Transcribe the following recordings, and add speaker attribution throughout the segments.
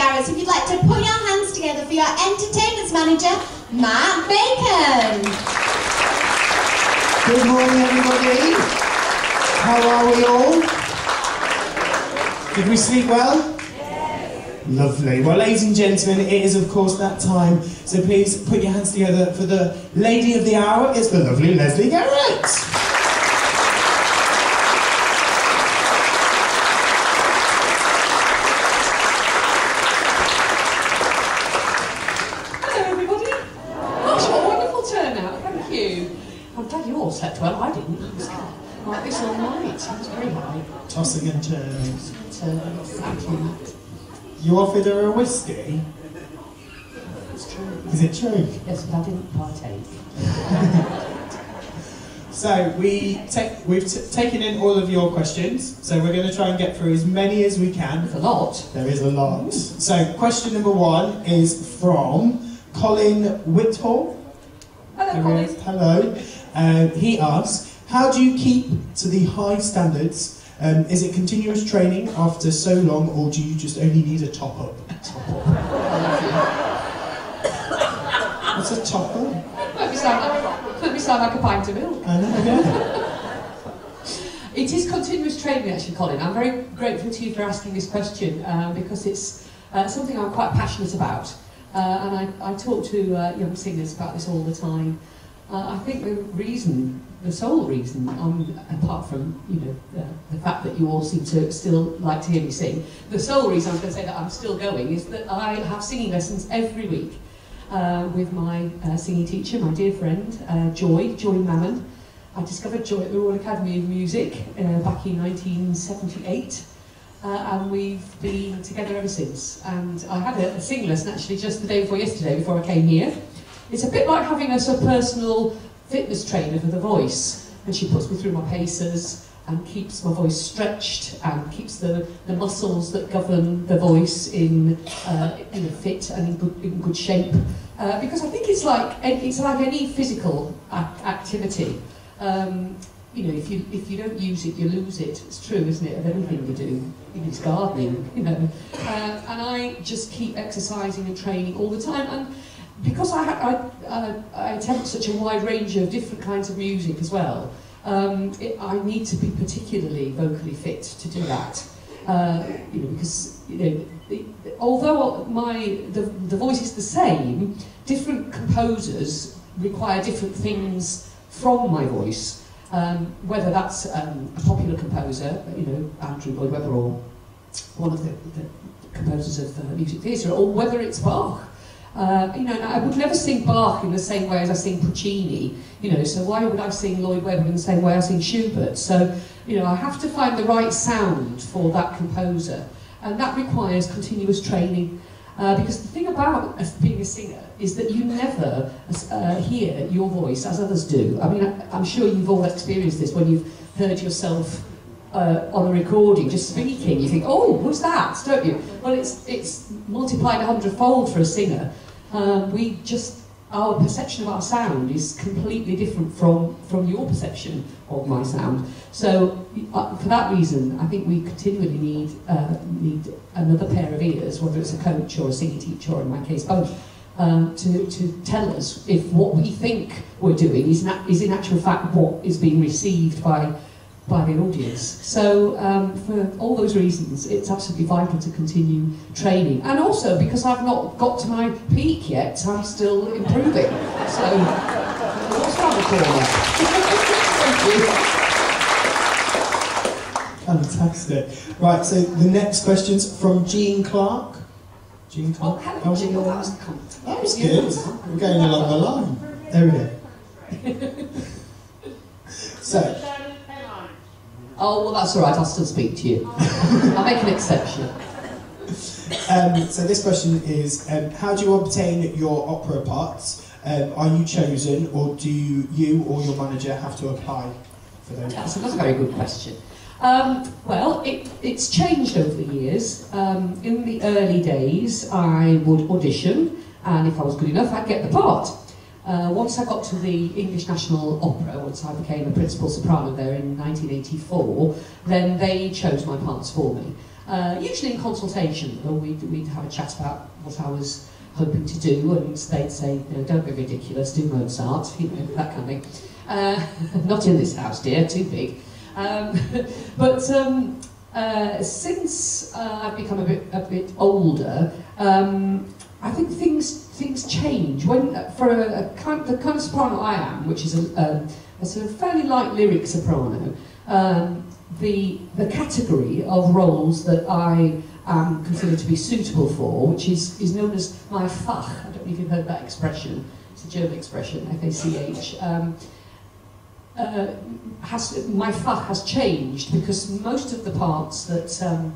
Speaker 1: Gareth, if you'd like to put your hands together for your entertainment manager, Matt Bacon.
Speaker 2: Good morning, everybody. How are we all? Did we sleep well? Lovely. Well, ladies and gentlemen, it is of course that time. So please put your hands together for the lady of the hour. It's the lovely Lesley Garrett.
Speaker 3: Hello, everybody. Gosh, what a wonderful turnout. Thank you. I'm glad you all slept well. I didn't. I was like this all night. It was very high.
Speaker 2: Tossing and turning.
Speaker 3: Turn, exactly that.
Speaker 2: You offered her a whiskey.
Speaker 3: It's true.
Speaker 2: Is it true?
Speaker 3: Yes, but I didn't partake.
Speaker 2: So we take, we've t- taken in all of your questions. So we're going to try and get through as many as we can.
Speaker 3: It's a lot.
Speaker 2: There is a lot. So question number one is from Colin Whithall.
Speaker 3: Hello, Colin.
Speaker 2: Hello. Um, he asks, how do you keep to the high standards? Um, is it continuous training after so long, or do you just only need a top up? What's a top up?
Speaker 3: Let me sound like, let me sound like a pint of milk.
Speaker 2: I know, yeah.
Speaker 3: It is continuous training, actually, Colin. I'm very grateful to you for asking this question uh, because it's uh, something I'm quite passionate about. Uh, and I, I talk to uh, young singers about this all the time. Uh, I think the reason, the sole reason, um, apart from you know the, the fact that you all seem to still like to hear me sing, the sole reason I'm going to say that I'm still going is that I have singing lessons every week uh, with my uh, singing teacher, my dear friend uh, Joy, Joy Mammen. I discovered Joy at the Royal Academy of Music uh, back in 1978. Uh, and we've been together ever since. And I had a, a sing lesson actually just the day before yesterday, before I came here. It's a bit like having a sort of personal fitness trainer for the voice. And she puts me through my paces and keeps my voice stretched and keeps the, the muscles that govern the voice in, uh, in fit and in good, in good shape. Uh, because I think it's like, it's like any physical ac- activity. Um, you know, if you if you don't use it, you lose it. It's true, isn't it? Of anything you do, it's gardening, you know. Uh, and I just keep exercising and training all the time. And because I, I, I attempt such a wide range of different kinds of music as well, um, it, I need to be particularly vocally fit to do that. Uh, you know, because you know, the- although my the, the voice is the same, different composers require different things from my voice. Um, whether that's um, a popular composer, you know, Andrew Lloyd Webber or one of the, the composers of uh, music theatre, or whether it's Bach. Uh, you know, I would never sing Bach in the same way as I sing Puccini, you know, so why would I sing Lloyd Webber in the same way I sing Schubert? So, you know, I have to find the right sound for that composer, and that requires continuous training. Uh, because the thing about being a singer is that you never uh, hear your voice as others do. I mean, I'm sure you've all experienced this when you've heard yourself uh, on a recording just speaking. You think, oh, what's that? Don't you? Well, it's it's multiplied a hundredfold for a singer. Um, we just our perception of our sound is completely different from from your perception of my sound. So uh, for that reason, I think we continually need uh, need another pair of ears, whether it's a coach or a singing teacher, or in my case both, um, to, to tell us if what we think we're doing is, is in actual fact what is being received by by the audience. So um, for all those reasons, it's absolutely vital to continue training. And also because I've not got to my peak yet, I'm still improving. So what's the corner? Thank you.
Speaker 2: Fantastic. Right, so the next question's from Jean Clark. Jean Clark. Oh, hello,
Speaker 3: Jingle.
Speaker 2: your-
Speaker 3: That was.
Speaker 2: That was good. We're going along the line. There we go. So,
Speaker 3: Oh, well, that's all right. I'll still speak to you. I'll make an exception.
Speaker 2: um, so this question is: um, How do you obtain your opera parts? Um, are you chosen, or do you, you or your manager have to apply for those?
Speaker 3: That's a very good question. Um, well, it, it's changed over the years. Um, in the early days, I would audition, and if I was good enough, I'd get the part. Uh, once I got to the English National Opera, once I became a principal soprano there in 1984, then they chose my parts for me. Uh, usually in consultation, we'd, we'd have a chat about what I was hoping to do, and they'd say, you know, don't be ridiculous, do Mozart, you know, that kind of thing. Uh, not in this house, dear, too big. Um, but um, uh, since uh, I've become a bit, a bit older, um, I think things things change. When for a, a kind, the kind of soprano I am, which is a, a, a sort of fairly light lyric soprano, um, the the category of roles that I am considered to be suitable for, which is is known as my Fach. I don't know if you've heard that expression. It's a German expression, F-A-C-H. Um, uh, has, my Fach has changed because most of the parts that um,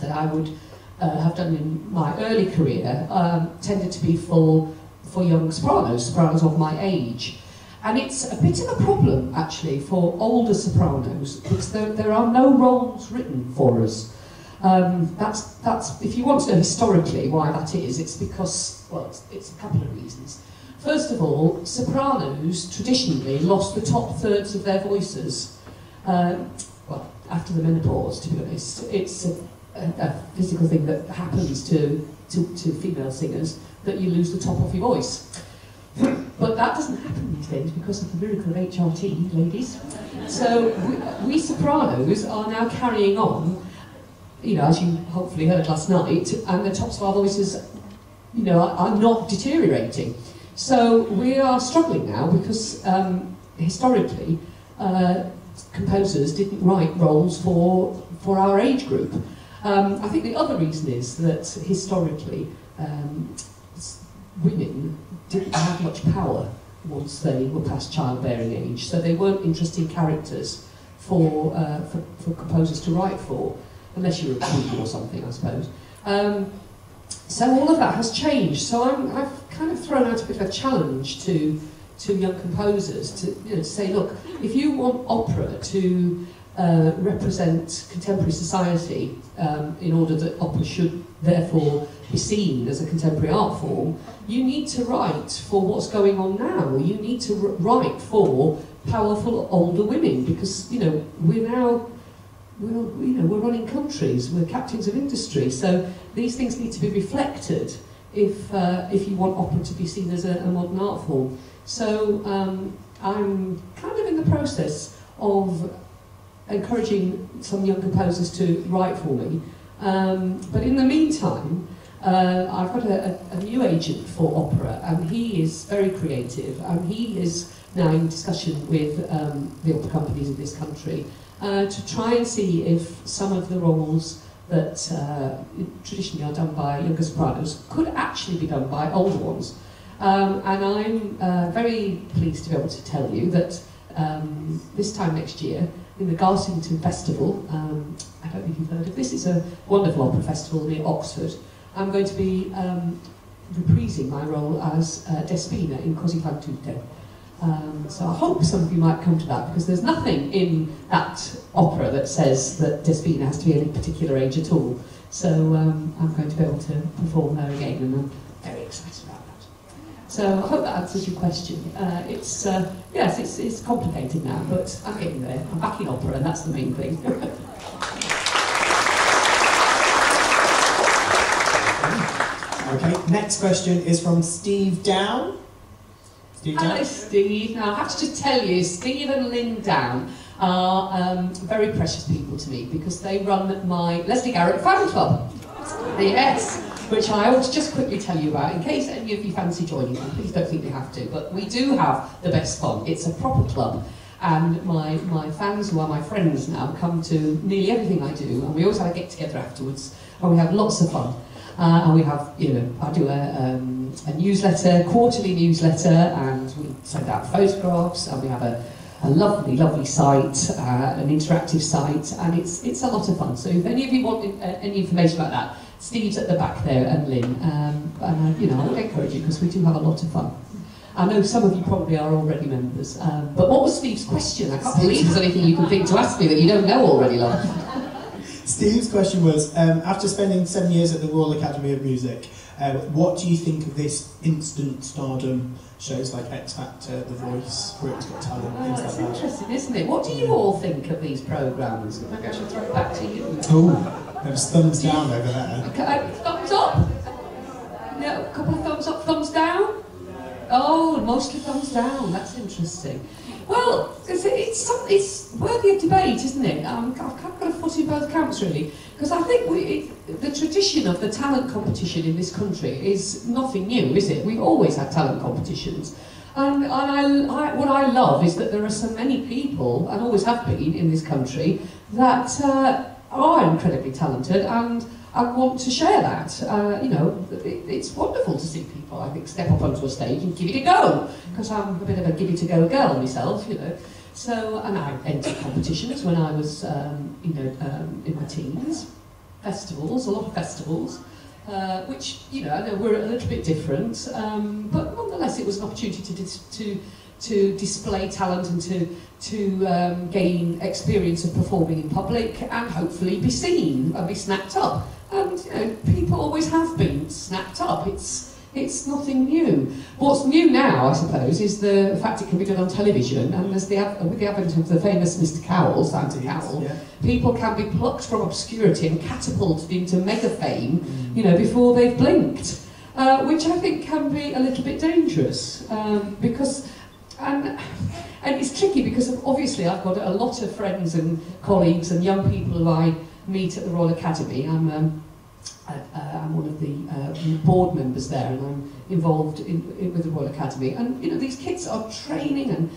Speaker 3: that I would uh, have done in my early career um, tended to be for for young sopranos, sopranos of my age. And it's a bit of a problem, actually, for older sopranos, because there, there are no roles written for us. Um, that's, that's, if you want to know historically why that is, it's because, well, it's, it's a couple of reasons. First of all, sopranos traditionally lost the top thirds of their voices. Um, well, after the menopause, to be honest. It's a, a, physical thing that happens to, to, to female singers, that you lose the top of your voice. But that doesn't happen these days because of the miracle of HRT, ladies. So we, we sopranos are now carrying on, you know, as you hopefully heard last night, and the tops of our voices, you know, are, are not deteriorating. So we are struggling now because um, historically, uh, composers didn't write roles for, for our age group. Um, I think the other reason is that historically, um, women didn't have much power once they were past childbearing age, so they weren't interesting characters for, uh, for, for composers to write for, unless you were a queen or something, I suppose. Um, so all of that has changed. So I'm, I've kind of thrown out a bit of a challenge to to young composers to you know, say, look, if you want opera to uh, represent contemporary society um, in order that opera should therefore be seen as a contemporary art form, you need to write for what's going on now. You need to write for powerful older women because you know we're now we're, you know we're running countries, we're captains of industry, so these things need to be reflected if uh, if you want opera to be seen as a, a modern art form. So um, I'm kind of in the process of encouraging some young composers to write for me. Um, but in the meantime, uh, I've got a, a, new agent for opera, and he is very creative, and he is now in discussion with um, the opera companies in this country uh, to try and see if some of the roles that uh, traditionally are done by younger sopranos could actually be done by older ones. Um, and I'm uh, very pleased to be able to tell you that um, this time next year, in the Garsington Festival, um, I don't think you've heard of this, it's a wonderful opera festival near Oxford, I'm going to be um, reprising my role as uh, Despina in Così fan tutte. Um, so I hope some of you might come to that because there's nothing in that opera that says that Despina has to be any particular age at all. So um, I'm going to be able to perform there again and I'm very excited about that. So I hope that answers your question. Uh, it's, uh, yes, it's, it's complicated now, but I'm getting there. I'm back in opera and that's the main thing.
Speaker 2: Okay, next question is from Steve Down. Steve
Speaker 3: Hello, Steve. Now, I have to just tell you, Steve and Lynn Down are um, very precious people to me because they run my Lesley Garrett Fan Club. Yes, which I to just quickly tell you about in case any of you fancy joining them. Please don't think you have to, but we do have the best fun. It's a proper club. And my, my fans, who are my friends now, come to nearly everything I do, and we always have a get together afterwards, and we have lots of fun. Uh, and we have, you know, I do a, um, a newsletter, quarterly newsletter, and we send out photographs, and we have a, a lovely, lovely site, uh, an interactive site, and it's it's a lot of fun. So if any of you want uh, any information about that, Steve's at the back there, and Lynn, um, and uh, you know, I would encourage you because we do have a lot of fun. I know some of you probably are already members, um, but what was Steve's question? I can't believe there's anything you can think to ask me that you don't know already, love.
Speaker 2: Steve's question was, um, after spending seven years at the Royal Academy of Music, uh, what do you think of this instant stardom shows like X Factor, The Voice, Britain's Got Talent,
Speaker 3: Oh,
Speaker 2: things
Speaker 3: that's
Speaker 2: like that?
Speaker 3: interesting, isn't it? What do you all think of these programmes? Maybe I should throw it back to you.
Speaker 2: Oh, There's thumbs down over there.
Speaker 3: Okay, thumbs up? No, a couple of thumbs up, thumbs down? Oh, mostly thumbs down. That's interesting. Well, it's, it's, some, it's worthy of debate, isn't it? Um, I've kind of got a foot in both camps, really. Because I think we, it, the tradition of the talent competition in this country is nothing new, is it? We've always had talent competitions. And, and I, I, what I love is that there are so many people, and always have been in this country, that uh, are incredibly talented and I want to share that. Uh, you know, it, it's wonderful to see people, I think, step up onto a stage and give it a go, because I'm a bit of a give it a go girl myself, you know. So, and I entered competitions when I was, um, you know, um, in my teens, festivals, a lot of festivals, uh, which, you know, I know were a little bit different, um, but nonetheless it was an opportunity to, to, to display talent and to, to um, gain experience of performing in public and hopefully be seen and be snapped up. And you know, people always have been snapped up. It's, it's nothing new. What's new now, I suppose, is the fact it can be done on television, and there's the, with the advent of the famous Mr. Cowell, Santa Cowell,
Speaker 2: Yeah.
Speaker 3: people can be plucked from obscurity and catapulted into mega fame, you know, before they've blinked, uh, which I think can be a little bit dangerous, um, because, and, and it's tricky because obviously I've got a lot of friends and colleagues and young people who I meet at the Royal Academy. I'm, um, I, uh, I'm one of the uh, board members there, and I'm involved in, in, with the Royal Academy. And you know, these kids are training and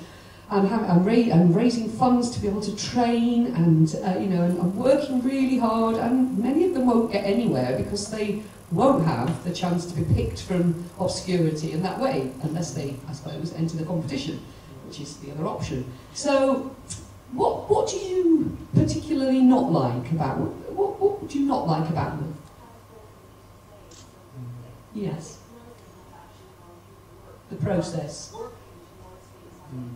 Speaker 3: and, ra raising funds to be able to train, and uh, you know, and, and working really hard. And many of them won't get anywhere because they won't have the chance to be picked from obscurity in that way, unless they, I suppose, enter the competition, which is the other option. So what, what do you particularly not like about what, what would you not like about them? Yes. The process.
Speaker 2: Mm.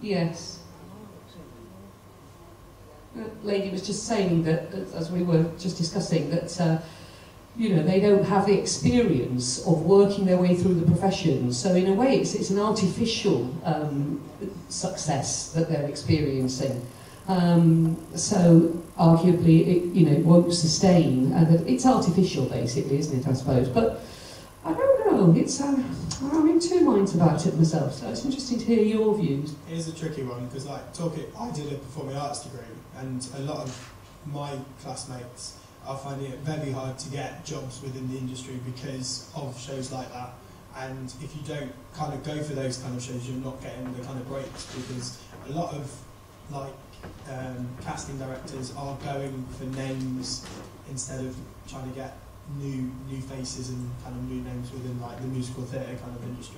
Speaker 3: Yes. Lady was just saying that, as we were just discussing, that uh, you know they don't have the experience of working their way through the profession. So in a way, it's, it's an artificial um, success that they're experiencing. Um, so arguably, it you know it won't sustain. Uh, it's artificial, basically, isn't it? I suppose, but. I don't know. It's I'm in two minds about it myself, so it's interesting to hear your views.
Speaker 2: It is a tricky one because, like, talking, I did a performing arts degree, and a lot of my classmates are finding it very hard to get jobs within the industry because of shows like that. And if you don't kind of go for those kind of shows, you're not getting the kind of breaks because a lot of like um, casting directors are going for names instead of trying to get new new faces and kind of new names within like the musical theatre kind of industry.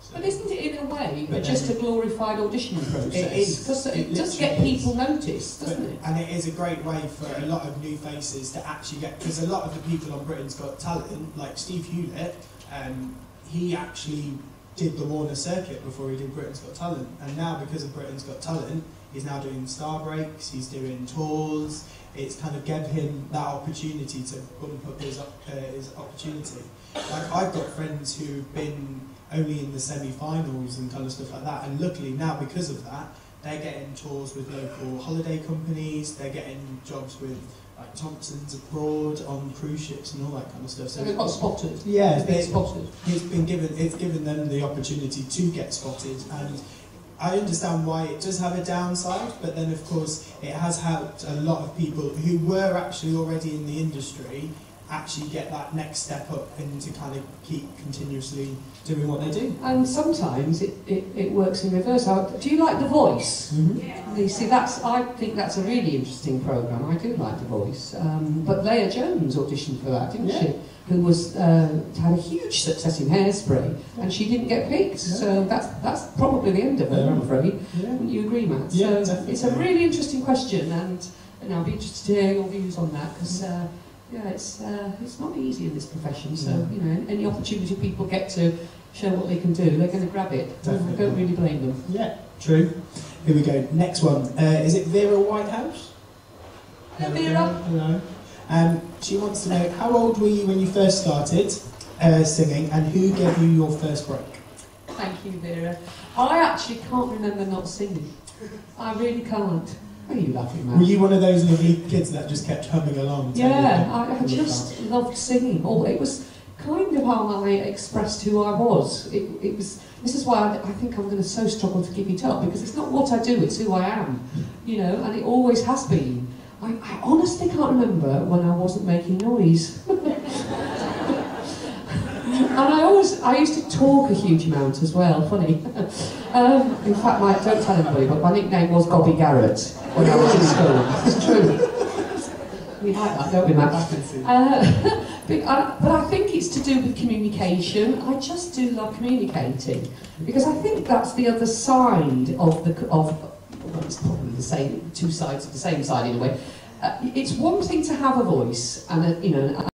Speaker 2: So-
Speaker 3: But isn't it in a way
Speaker 2: But
Speaker 3: just a glorified auditioning process?
Speaker 2: It is.
Speaker 3: Because it,
Speaker 2: It
Speaker 3: does get
Speaker 2: is.
Speaker 3: people noticed, doesn't it?
Speaker 2: And it is a great way for a lot of new faces to actually get, because a lot of the people on Britain's Got Talent, like Steve Hewlett, um, he actually did the Warner circuit before he did Britain's Got Talent. And now, because of Britain's Got Talent, he's now doing star breaks, he's doing tours. It's kind of gave him that opportunity to bump up his, uh, his opportunity. Like, I've got friends who've been only in the semi-finals and kind of stuff like that. And luckily now, because of that, they're getting tours with local holiday companies. They're getting jobs with like Thomson's abroad on cruise ships and all that kind of stuff.
Speaker 3: So they've got spotted.
Speaker 2: yeah, they,
Speaker 3: spotted.
Speaker 2: it's been given it's given them the opportunity to get spotted and I understand why it does have a downside, but then of course it has helped a lot of people who were actually already in the industry actually get that next step up and to kind of keep continuously doing what they do.
Speaker 3: And sometimes it, it, it works in reverse. Do you like The Voice? You see, that's I think that's a really interesting programme. I do like The Voice. Um, but Leah Jones auditioned for that, didn't
Speaker 2: Yeah.
Speaker 3: she? Who was uh, had a huge success in Hairspray, and she didn't get picked.
Speaker 2: Yeah.
Speaker 3: So that's that's probably the end of her, I'm afraid.
Speaker 2: Yeah.
Speaker 3: Wouldn't you agree, Matt?
Speaker 2: Yeah,
Speaker 3: so
Speaker 2: definitely.
Speaker 3: it's a really interesting question, and, and I'll be interested to hear your views on that because. Uh, yeah, it's uh, it's not easy in this profession. So you know, any opportunity people get to show what they can do, they're going to grab it. I don't really blame them.
Speaker 2: Yeah, true. Here we go. Next one. Uh, is it Vera Whitehouse?
Speaker 3: Hello, Vera.
Speaker 2: Hello. Um, she wants to know how old were you when you first started uh, singing, and who gave you your first break?
Speaker 3: Thank you, Vera. I actually can't remember not singing. I really can't. Are you laughing
Speaker 2: Were you one of those lovely kids that just kept humming along?
Speaker 3: Yeah. I, I just loved singing. Oh, it was kind of how I expressed who I was. It, it was. This is why I, I think I'm going to so struggle to give it up because it's not what I do; it's who I am. You know, and it always has been. I, I honestly can't remember when I wasn't making noise. And I always, I used to talk a huge amount as well, funny. um, in fact, my, don't tell anybody, but my nickname was Gobby Garrett when I was in school. It's true. We like that, don't we,
Speaker 2: I can see.
Speaker 3: Uh, but, I, but I think it's to do with communication. I just do love communicating because I think that's the other side of the of. Well, it's probably the same, two sides of the same side in a way. Uh, it's one thing to have a voice and a, you know